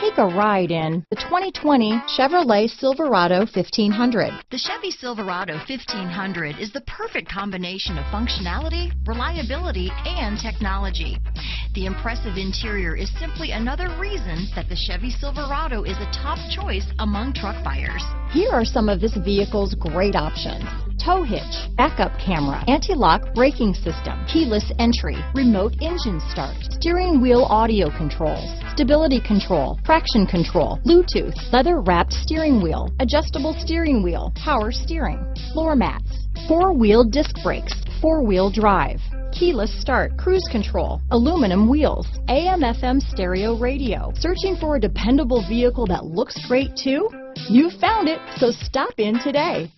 Take a ride in the 2020 Chevrolet Silverado 1500. The Chevy Silverado 1500 is the perfect combination of functionality, reliability, and technology. The impressive interior is simply another reason that the Chevy Silverado is a top choice among truck buyers. Here are some of this vehicle's great options. Tow hitch, backup camera, anti-lock braking system, keyless entry, remote engine start, steering wheel audio controls, stability control, traction control, Bluetooth, leather wrapped steering wheel, adjustable steering wheel, power steering, floor mats, four wheel disc brakes, four wheel drive, keyless start, cruise control, aluminum wheels, AM FM stereo radio. Searching for a dependable vehicle that looks great too? You found it, so stop in today.